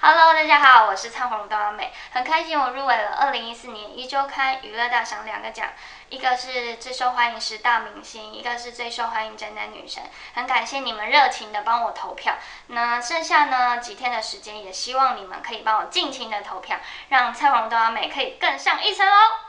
Hello，大家好，我是仓皇豆阿美，很开心我入围了二零一四年一周刊娱乐大赏两个奖，一个是最受欢迎十大明星，一个是最受欢迎宅男女神。很感谢你们热情的帮我投票，那剩下呢几天的时间，也希望你们可以帮我尽情的投票，让仓皇豆阿美可以更上一层楼。